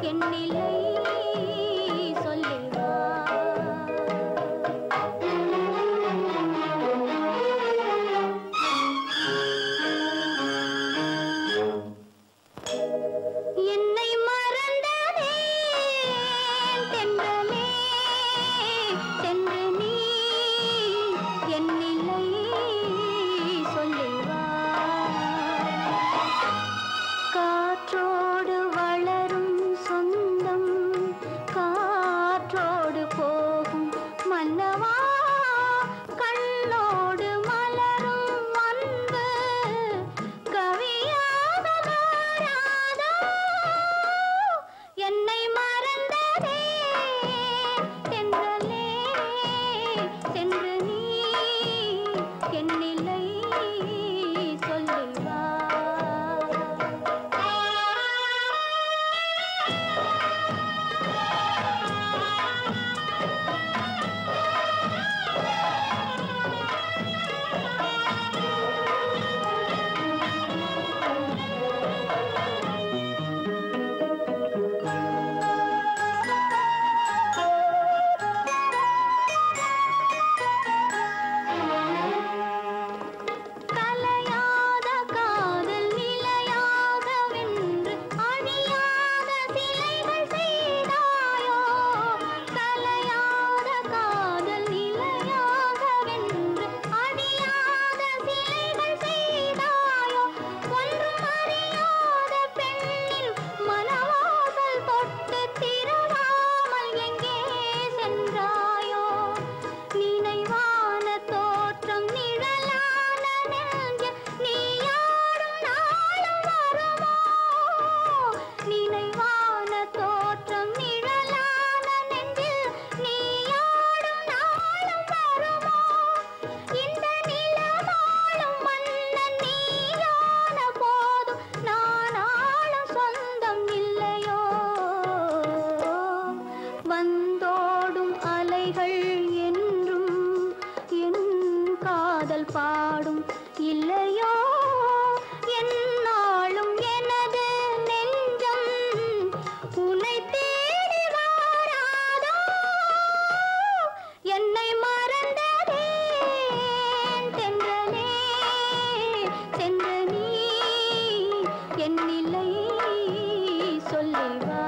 என் பாதைகள் என்றும் என் காதல் பாடும் இல்லையோ? என்னாலும் எனது நெஞ்சம் உன்னை தேடி வாராதோ? என்னை மறந்ததே சென்றனே சென்ற நீ என் சொல்லிவா